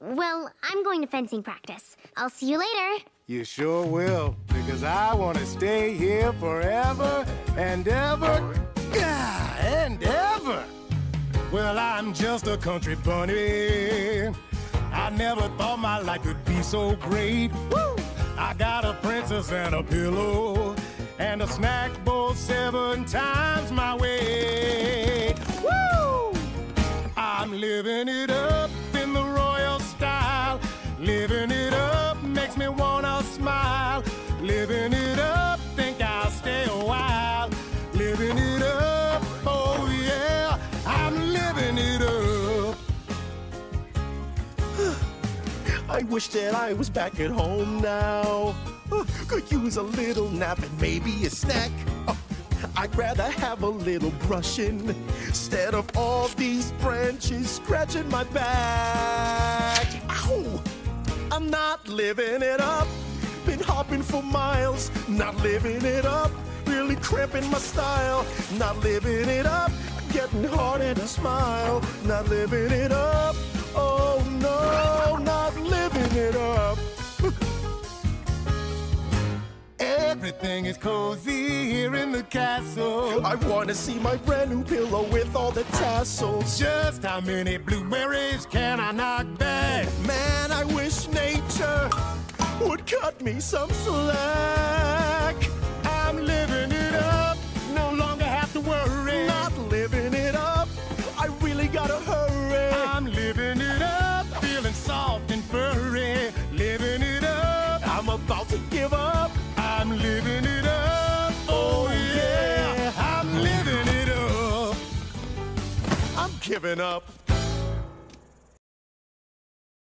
well, I'm going to fencing practice. I'll see you later. You sure will, because I want to stay here forever and ever and ever. Well, I'm just a country bunny. I never thought my life could be so great. Woo! I got a princess and a pillow and a snack bowl seven times my weight. Woo! I'm living it I wish that I was back at home now. Uh, Could use a little nap and maybe a snack. Uh, I'd rather have a little brushing instead of all these branches scratching my back. Ow! I'm not living it up. Been hopping for miles, not living it up. Really cramping my style, not living it up. Getting harder to smile, not living it up. Everything is cozy here in the castle. I wanna see my brand new pillow with all the tassels. Just how many blueberries can I knock back? Man, I wish nature would cut me some slack. I'm living it up, no longer have to worry. Not living it up, I really gotta hurry. giving up.